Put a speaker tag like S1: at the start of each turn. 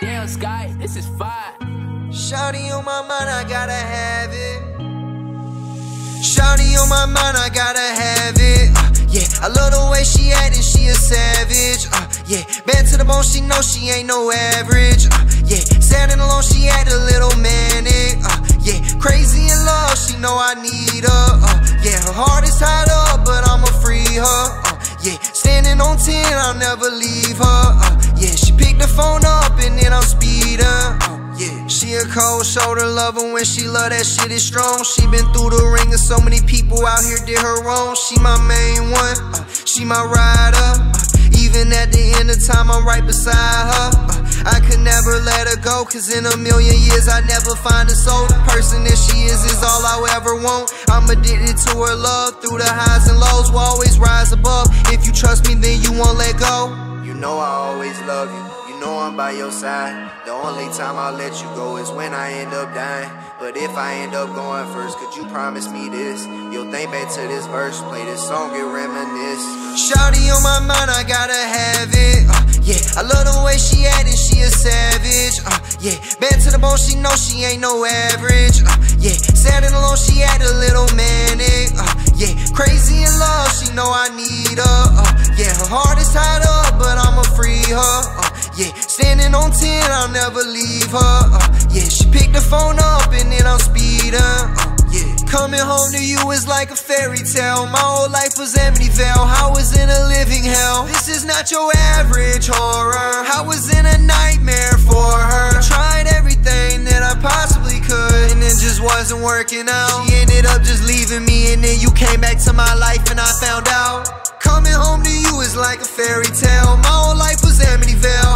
S1: Damn, Sky, this is fire.
S2: Shawty on my mind, I gotta have it. Shawty on my mind, I gotta have it. Uh, yeah, I love the way she actin', she a savage. Uh, yeah, bad to the bone, she know she ain't no average. Uh, yeah, sad and alone, she act a little manic. Uh, yeah, crazy in love, she know I need her. Uh, yeah, her heart is tied up, but I'ma free her. Uh, yeah, standing on 10, I'll never leave cold shoulder lover when she love that shit is strong. She been through the ring and so many people out here did her wrong. She my main one, uh, she my rider. Uh, even at the end of time, I'm right beside her. Uh, I could never let her go, cause in a million years I'd never find a soul. The person that she is is all I will ever want. I'm addicted to her love, through the highs and lows, will always rise above. If you trust me, then you won't let go. You know I always love you know I'm by your side. The only time I'll let you go is when I end up dying. But if I end up going first, could you promise me this? You'll think back to this verse, play this song and reminisce. Shawty on my mind, I gotta have it. Uh, yeah, I love the way she actin', she a savage. Uh, yeah, bad to the bone, she know she ain't no average. Uh, yeah, sad and alone, she act a little manic. 10 on 10, I'll never leave her. Uh, yeah, she picked the phone up and then I'm speeding. Uh, yeah. Coming home to you is like a fairy tale. My whole life was Amityville. I was in a living hell. This is not your average horror. I was in a nightmare for her. I tried everything that I possibly could, and it just wasn't working out. She ended up just leaving me, and then you came back to my life, and I found out. Coming home to you is like a fairy tale. My whole life was Amityville.